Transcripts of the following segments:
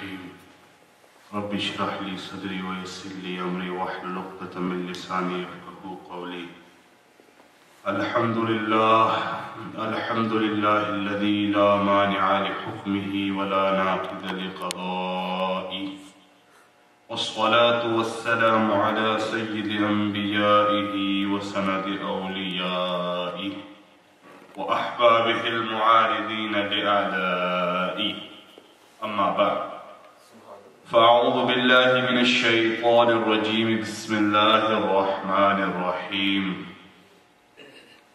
الرحيم. رب اشرح لي صدري ويسر لي أمري واحلل عقدة من لساني يفقهوا قولي. الحمد لله الحمد لله الذي لا مانع لحكمه ولا ناقض لقضائه. والصلاة والسلام على سيد أنبيائه وسند أوليائه وأحبابه المعارضين لأعدائه. أما بعد فأعوذ بالله من الشيطان الرجيم. بسم الله الرحمن الرحيم.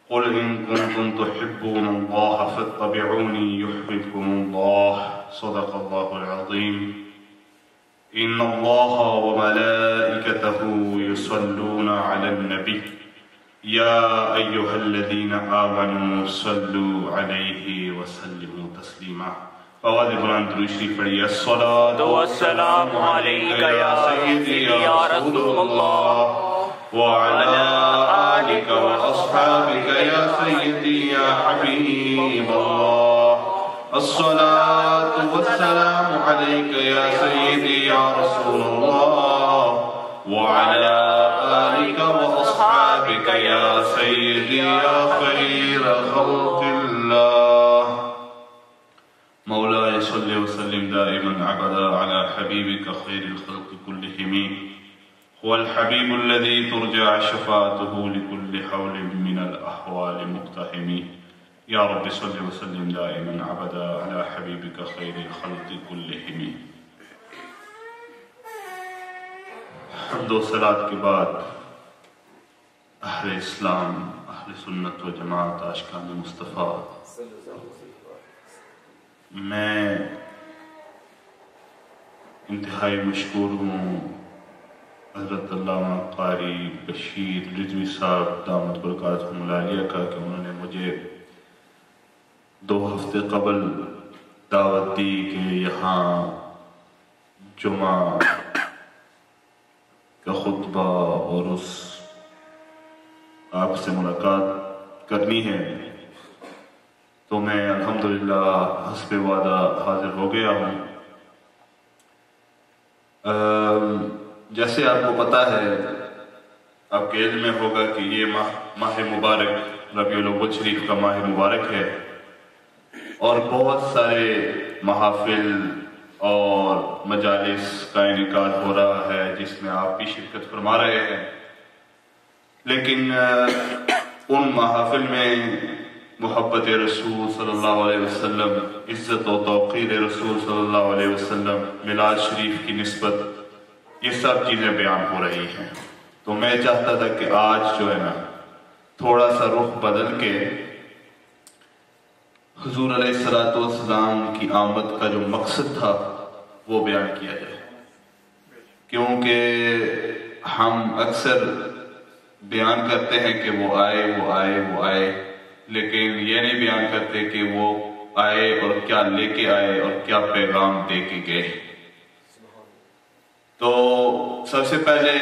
قل إن كنتم تحبون الله فاتبعوني يحببكم الله. صدق الله العظيم. إن الله وملائكته يصلون على النبي. يا أيها الذين آمنوا صلوا عليه وسلموا تسليما. فواد قرآن درود شریف پڑھیے الصلاة والسلام عليك يا سيدي يا رسول الله وعلى آلك وأصحابك يا سيدي يا حبيب الله الصلاة والسلام عليك يا سيدي يا رسول الله وعلى آلك وأصحابك يا سيدي يا خير خلق الله مولاي وسلم دائما أبدا على حبيبك خير الخلق كلهم. هو الحبيب الذي ترجع شفاعته لكل حول من الأحوال مقتحم يا رب صل وسلم دائما أبدا على حبيبك خير الخلق كلهم. حمد و صلات کے بعد اہل اسلام، اہل سنت و جماعت عاشقان مصطفیٰ میں انتہائی مشکور ہوں حضرت علامہ قاری بشیر رضوی صاحب دامت برکات ملالیہ کا کہ انہوں نے مجھے دو ہفتے قبل دعوت دی کہ یہاں جمعہ کا خطبہ اور اس آپ سے ملاقات کرنی ہے۔ تو میں الحمدللہ حسب وعدہ حاضر ہو گیا ہوں جیسے آپ کو پتا ہے آپ کے علم میں ہوگا کہ یہ ماہ ماہ مبارک ربیع الاول شریف کا ماہ مبارک ہے اور بہت سارے محافل اور مجالس کا انعقاد ہو رہا ہے جس میں آپ بھی شرکت فرما رہے ہیں لیکن ان محافل میں محبت رسول صلی اللہ علیہ وسلم، عزت و توقیر رسول صلی اللہ علیہ وسلم، ملاد شریف کی نسبت، یہ سب چیزیں بیان ہو رہی ہیں۔ تو میں چاہتا تھا کہ آج جو ہے نا، تھوڑا سا رخ بدل کے حضور علیہ السلام کی آمد کا جو مقصد تھا، وہ بیان کیا جائے۔ کیونکہ ہم اکثر بیان کرتے ہیں کہ وہ آئے وہ آئے وہ آئے۔ لیکن یہ نہیں بیان کرتے کہ وہ آئے اور کیا لے کے آئے اور کیا پیغام دے کے گئے۔ تو سب سے پہلے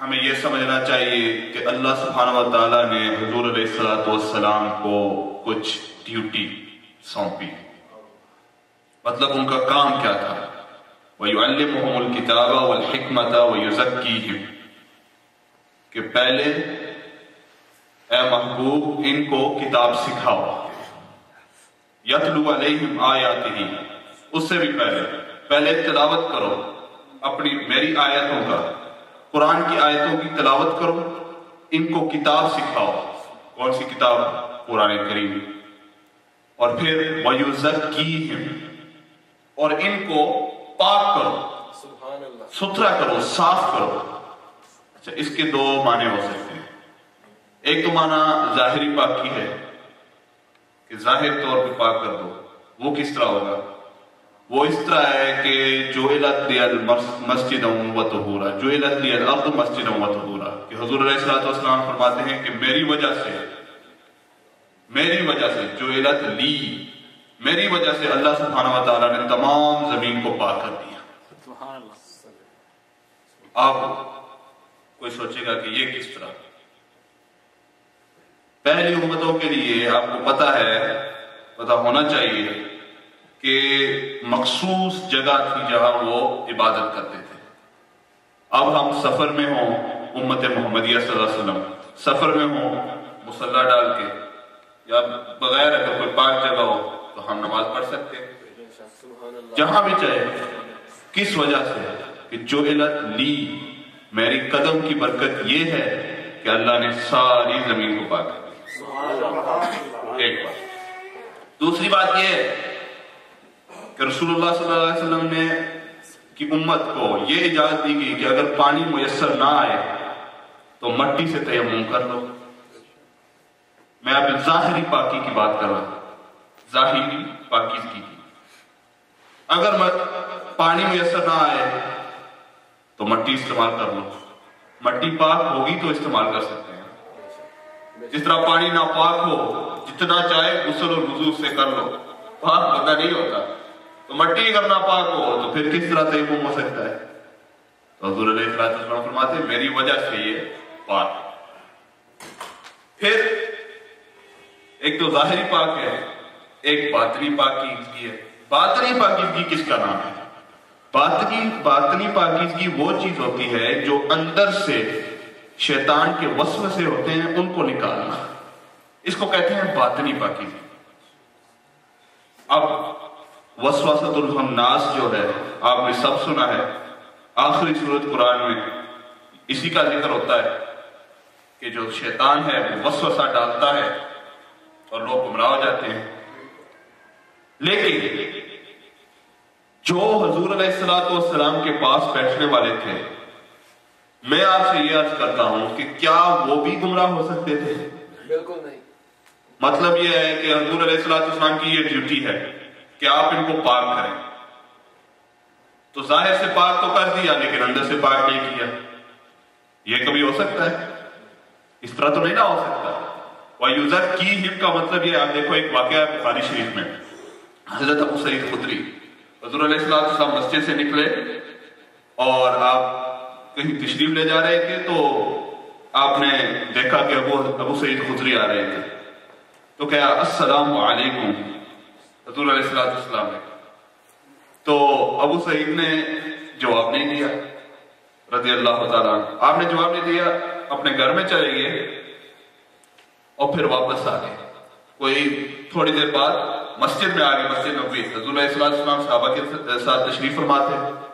ہمیں یہ سمجھنا چاہیے کہ اللہ سبحانہ و تعالیٰ نے حضور علیہ السلام کو کچھ ڈیوٹی سونپی۔ مطلب ان کا کام کیا تھا؟ وَيُعَلِّمُهُمُ الْكِتَابَ وَالْحِكْمَةَ وَيُزَكِّيهِمْ۔ کہ پہلے اے محبوب ان کو کتاب سکھاؤ۔ یتلو علیہم آیاتہی۔ اس سے بھی پہلے پہلے تلاوت کرو۔ اپنی میری آیتوں کا قرآن کی آیتوں کی تلاوت کرو۔ ان کو کتاب سکھاؤ۔ کون سی کتاب؟ قرآن کریم۔ اور پھر وَيُزَكِّيهِمْ۔ اور ان کو پاک کرو۔ ستھرا کرو صاف کرو۔ اچھا اس کے دو معنی ہو سکتے ہیں۔ ایک تو معنی ظاہری پاکی ہے کہ ظاہر طور پہ پاک کر دو۔ وہ کس طرح ہوگا؟ وہ اس طرح ہے کہ جو مسجد و تہورا جو الارض مسجد و تہورا کہ حضور علیہ السلام فرماتے ہیں کہ میری وجہ سے میری وجہ سے جو لی میری وجہ سے اللہ سبحانہ و تعالیٰ نے تمام زمین کو پاک کر دیا۔ اب کوئی سوچے گا کہ یہ کس طرح؟ پہلی امتوں کے لیے آپ کو پتا ہے پتا ہونا چاہیے کہ مخصوص جگہ تھی جہاں وہ عبادت کرتے تھے۔ اب ہم سفر میں ہوں امت محمدیہ صلی اللہ علیہ وسلم۔ سفر میں ہوں مسلح ڈال کے۔ یا بغیر اگر کوئی پاک جگہ ہو تو ہم نماز پڑھ سکتے ہیں۔ جہاں بھی چاہے، کس وجہ سے؟ کہ جو علت لی۔ میری قدم کی برکت یہ ہے کہ اللہ نے ساری زمین کو پاک ایک بات۔ دوسری بات یہ ہے کہ رسول اللہ صلی اللہ علیہ وسلم نے کی امت کو یہ اجازت دی گئی کہ اگر پانی میسر نہ آئے تو مٹی سے تیمم کر لو۔ میں اب ظاہری پاکی کی بات کر رہا ہوں۔ ظاہری پاکیزگی کی۔ اگر پانی میسر نہ آئے تو مٹی استعمال کر لو۔ مٹی پاک ہوگی تو استعمال کر سکتے ہیں۔ جس طرح پانی نہ پاک ہو، جتنا چاہے غسل اور وضو سے کر لو۔ پاک بندہ نہیں ہوتا۔ تو مٹی اگر نہ پاک ہو، تو پھر کس طرح تیمم ہو سکتا ہے؟ تو حضور علیہ السلام فرماتے ہیں، میری وجہ سے یہ پاک۔ پھر ایک تو ظاہری پاک ہے، ایک باطنی پاکیزگی ہے۔ باطنی پاکیزگی کس کا نام ہے؟ باطنی باطنی پاکیزگی وہ چیز ہوتی ہے جو اندر سے شیطان کے وسوسے ہوتے ہیں، ان کو نکالنا۔ اس کو کہتے ہیں باطنی پاکیزگی اب وسوسط الحمناس جو ہے، آپ نے سب سنا ہے۔ آخری صورت قرآن میں اسی کا ذکر ہوتا ہے کہ جو شیطان ہے، وہ وسوسہ ڈالتا ہے اور لوگ گمراہ ہو جاتے ہیں۔ لیکن جو حضور علیہ السلام والسلام کے پاس بیٹھنے والے تھے میں آپ سے یہ عرض کرتا ہوں کہ کیا وہ بھی گمراہ ہو سکتے تھے؟ بالکل نہیں۔ مطلب یہ ہے کہ حضور علیہ السلام کی یہ ڈیوٹی ہے کہ آپ ان کو پاک کریں۔ تو ظاہر سے پاک تو کر دیا لیکن اندر سے پاک نہیں کیا۔ یہ کبھی ہو سکتا ہے؟ اس طرح تو نہیں نہ ہو سکتا۔ وَيُزَكِّيهِمْ کی ہم کا مطلب یہ آپ دیکھو ایک واقعہ ہے بخاری شریف میں۔ حضرت ابو سعید خدری حضور علیہ السلام مسجد سے نکلے اور آپ کہیں تشریف لے جا رہے تھے تو آپ نے دیکھا کہ ابو ابو سعید خدری آ رہے تھے۔ تو کہا، السلام علیکم۔ حضور علیہ السلام تو ابو سعید نے جواب نہیں دیا۔ رضی اللہ تعالیٰ آپ نے جواب نہیں دیا، اپنے گھر میں چلے گئے اور پھر واپس آ گئے۔ کوئی تھوڑی دیر بعد مسجد میں آ گئے، مسجد نبوی۔ حضور علیہ السلام صحابہ کے ساتھ تشریف فرماتے۔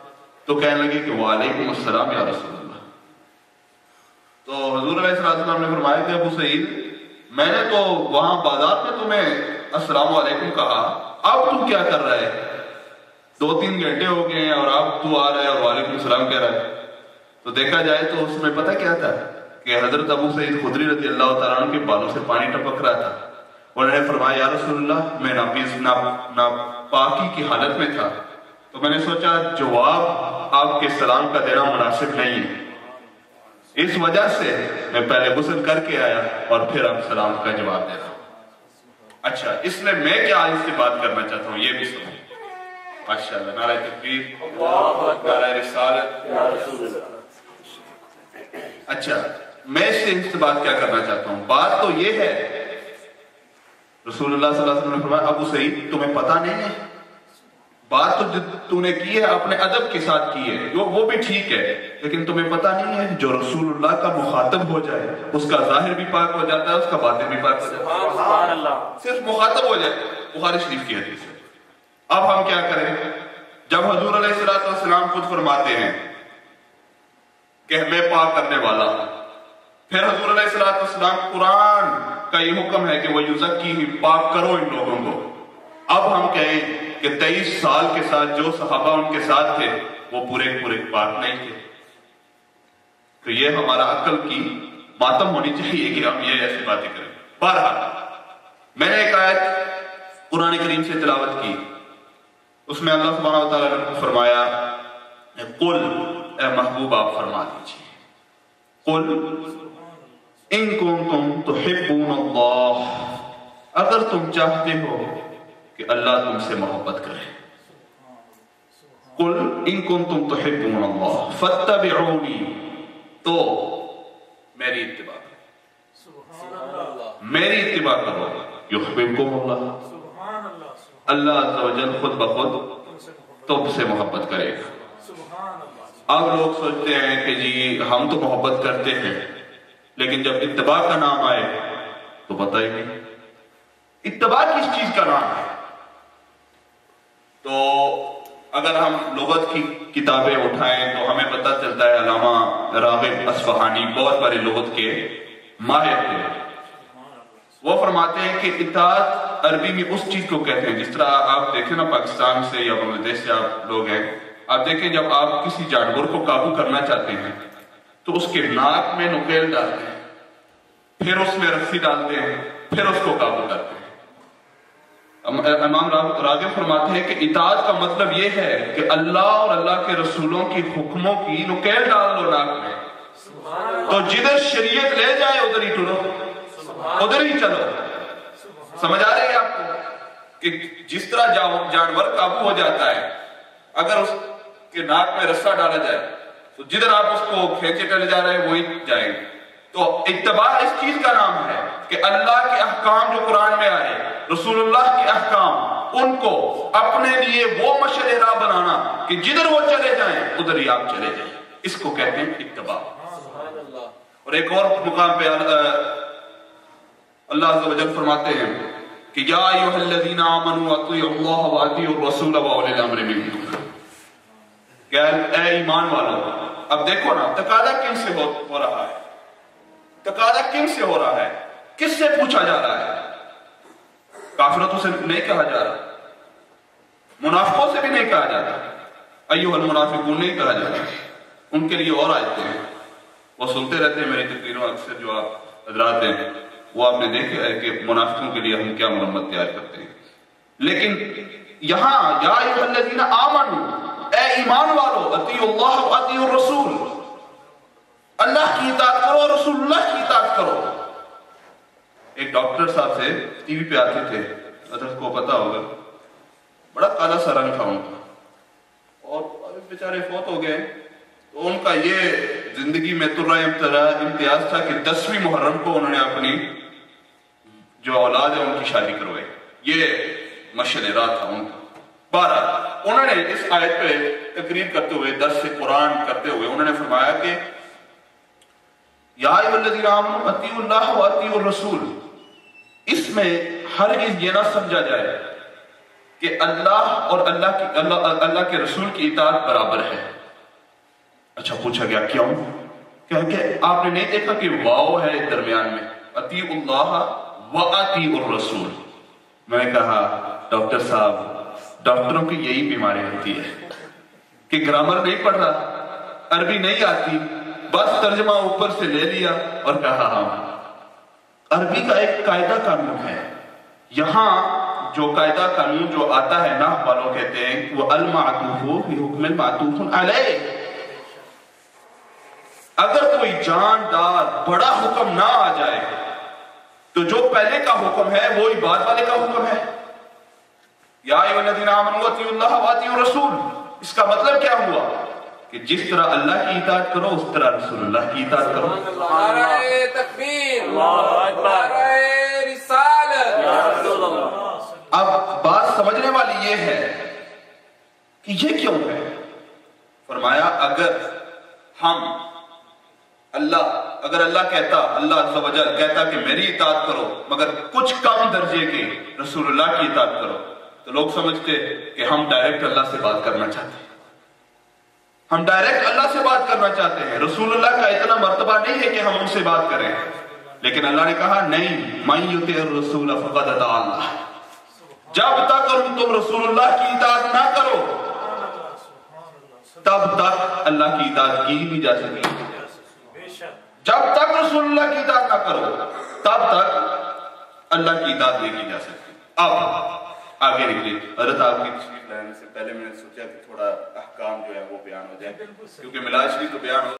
تو کہنے لگے کہ وعلیکم السلام یا رسول اللہ۔ تو حضور علیہ السلام نے فرمایا کہ ابو سعید، میں نے تو وہاں بازار میں تمہیں السلام علیکم کہا، اب تو کیا کر رہا ہے دو تین گھنٹے ہو گئے ہیں اور اب تو آ رہا ہے اور وعلیکم السلام کہہ رہا ہے تو دیکھا جائے تو اس میں پتہ کیا تھا کہ حضرت ابو سعید خدری رضی اللہ تعالیٰ عنہ کے بالوں سے پانی ٹپک رہا تھا۔ انہوں نے فرمایا، یا رسول اللہ، میں ناپیس ناپاکی کی حالت میں تھا۔ تو میں نے سوچا جواب آپ کے سلام کا دینا مناسب نہیں ہے۔ اس وجہ سے میں پہلے غسل کر کے آیا اور پھر اب سلام کا جواب دے رہا ہوں۔ اچھا اس لیے میں کیا آج سے بات کرنا چاہتا ہوں یہ بھی سنیں ماشاء اللہ نعرہ تکبیر نعرہ رسالت۔ اچھا میں اس سے اس سے بات کیا کرنا چاہتا ہوں؟ بات تو یہ ہے رسول اللہ صلی اللہ علیہ وسلم نے فرمایا ابو سعید تمہیں پتا نہیں ہے؟ بات تو تو نے کی ہے اپنے ادب کے ساتھ کی ہے۔ وہ بھی ٹھیک ہے لیکن تمہیں پتا نہیں ہے جو رسول اللہ کا مخاطب ہو جائے اس کا ظاہر بھی پاک ہو جاتا ہے اس کا باطن بھی پاک ہو جاتا ہے۔ صرف مخاطب ہو جائے۔ بخاری شریف کی حدیث ہے۔ اب ہم کیا کریں؟ جب حضور علیہ السلام خود فرماتے ہیں کہ میں پاک کرنے والا پھر حضور علیہ السلام قرآن کا یہ حکم ہے کہ وہ یوزکی ہی پاک کرو ان لوگوں کو۔ اب ہم کہیں کہ تیئیس سال کے ساتھ جو صحابہ ان کے ساتھ تھے، وہ پورے پورے پاک نہیں تھے۔ تو یہ ہمارا عقل کی ماتم ہونی چاہیے کہ ہم یہ ایسی باتیں کریں۔ بہرحال، میں نے ایک آیت قرآن کریم سے تلاوت کی۔ اس میں اللہ سبحانہ وتعالی نے فرمایا، قل، اے محبوب، آپ فرما دیجیے۔ قل، ان کنتم تحبون اللہ۔ اگر تم چاہتے ہو کہ اللہ تم سے محبت کرے۔ قل ان کنتم تحبون اللہ فتبعونی تو میری اتباع کرو۔ میری اتباع کرو۔ یحببکم اللہ۔ اللہ عز و جل خود بخود تب سے محبت کرے گا۔ اب لوگ سوچتے ہیں کہ جی ہم تو محبت کرتے ہیں، لیکن جب اتباع کا نام آئے تو پتہ ہی نہیں۔ اتباع کس چیز کا نام ہے؟ تو اگر ہم لغت کی کتابیں اٹھائیں تو ہمیں پتہ چلتا ہے علامہ راغب اصفہانی بہت بڑے لغت کے ماہر تھے۔ وہ فرماتے ہیں کہ اطاعت عربی میں اس چیز کو کہتے ہیں جس طرح آپ دیکھیں نا پاکستان سے یا بنگلہ دیش سے آپ لوگ ہیں۔ آپ دیکھیں جب آپ کسی جانور کو قابو کرنا چاہتے ہیں تو اس کے ناک میں نکیل ڈالتے ہیں، پھر اس میں رسی ڈالتے ہیں، پھر اس کو قابو کرتے ہیں۔ امام راغب فرماتے ہیں کہ اطاعت کا مطلب یہ ہے کہ اللہ اور اللہ کے رسولوں کی حکموں کی نکیل ڈال لو ناک میں۔ تو جدھر شریعت لے جائے، ادھر ہی ٹرو۔ ادھر ہی چلو۔ سمجھ آ رہی ہے آپ کو کہ جس طرح جانور قابو ہو جاتا ہے، اگر اس کے ناک میں رسہ ڈالا جائے، تو جدھر آپ اس کو کھینچے چلے جا رہے ہیں، وہی جائیں گے۔ تو اتباع اس چیز کا نام ہے کہ اللہ کے احکام جو قرآن میں آئے رسول اللہ کے احکام ان کو اپنے لیے وہ مشر راہ بنانا کہ جدھر وہ چلے جائیں ادھر ہی آپ چلے جائیں۔ اس کو کہتے ہیں اتباع۔ اور ایک اور مقام پہ اللہ عز و جل فرماتے ہیں کہ یا ایوہ الذین آمنوا اطیعوا اللہ و اطیعوا الرسول و اولی الامر منکم۔ کہ اے ایمان والو اب دیکھو نا تقاضا کن سے ہو رہا ہے؟ تقاضا کن سے ہو رہا ہے؟ کس سے پوچھا جا رہا ہے؟ کافرتوں سے نہیں کہا جا رہا۔ منافقوں سے بھی نہیں کہا جاتا ایوہ المنافقون نہیں کہا جاتا ان کے لیے اور آیتیں ہیں۔ وہ سنتے رہتے ہیں میری تقریروں اکثر جو آپ حضرات ہیں، وہ آپ نے دیکھا ہے کہ منافقوں کے لیے ہم کیا مرمت تیار کرتے ہیں۔ لیکن یہاں یا ایوہ الذین آمنوا، اے ایمان والو اطیع اللہ و اطیع الرسول۔ اللہ کی اطاعت کرو رسول اللہ کی اطاعت کرو۔ ایک ڈاکٹر صاحب سے ٹی وی پہ آتے تھے حضرت کو پتا ہوگا۔ بڑا کالا سا رنگ تھا ان کا۔ اور بیچارے فوت ہو گئے۔ تو ان کا یہ زندگی میں ترہ امتیاز تھا کہ دسویں محرم کو انہوں نے اپنی جو اولاد ہے، ان کی شادی کروائی یہ مشن راہ تھا ان کا۔ بارہ، انہوں نے اس آیت پہ تقریر کرتے ہوئے، درس سے قرآن کرتے ہوئے، انہوں نے فرمایا کہ یا الذین آمنوا اطیعوا اللہ و اطیعوا الرسول۔ اس میں ہرگز یہ نہ سمجھا جائے کہ اللہ اور اللہ کی اللہ, اللہ کے رسول کی اطاعت برابر ہے۔ اچھا پوچھا گیا کیوں؟ کہ آپ نے نہیں دیکھا کہ واؤ ہے درمیان میں؟ اطیع اللہ و اطیع الرسول۔ میں نے کہا ڈاکٹر صاحب ڈاکٹروں کی یہی بیماری ہوتی ہے کہ گرامر نہیں پڑھ رہا عربی نہیں آتی بس ترجمہ اوپر سے لے لیا اور کہا ہاں۔ عربی کا ایک قاعدہ قانون ہے۔ یہاں جو قاعدہ قانون جو آتا ہے ناہ والوں کہتے ہیں، وہ المعطوف فی حکم المعطوف علیہ۔ اگر کوئی جاندار بڑا حکم نہ آ جائے، تو جو پہلے کا حکم ہے، وہی بعد والے کا حکم ہے۔ یا ایوہ الذین آمنوا اطیعوا اللہ و اطیعوا الرسول۔ اس کا مطلب کیا ہوا؟ کہ جس طرح اللہ کی اطاعت کرو اس طرح رسول اللہ کی اطاعت کرو۔ نعرہ تکبیر۔ نعرہ رسالت۔ اب بات سمجھنے والی یہ ہے کہ یہ کیوں ہے؟ فرمایا اگر ہم اللہ اگر اللہ کہتا اللہ عز و جل کہتا کہ میری اطاعت کرو مگر کچھ کم درجے کے رسول اللہ کی اطاعت کرو تو لوگ سمجھتے کہ ہم ڈائریکٹ اللہ سے بات کرنا چاہتے ہیں۔ ہم ڈائریکٹ اللہ سے بات کرنا چاہتے ہیں۔ رسول اللہ کا اتنا مرتبہ نہیں ہے کہ ہم ان سے بات کریں۔ لیکن اللہ نے کہا، نہیں، من یطع الرسول فقد اطاع اللہ۔ جب تک تم رسول اللہ کی اطاعت نہ کرو، تب تک اللہ کی اطاعت کی نہیں جا سکتی۔ جب تک رسول اللہ کی اطاعت نہ کرو، تب تک اللہ کی اطاعت نہیں کی جا سکتی۔ اب آگے نکلی۔ حضرت آپ کی تشریف لانے سے پہلے میں نے سوچا کہ تھوڑا احکام جو ہے وہ بیان ہو جائے۔ کیونکہ ملاد شریف تو بیان ہو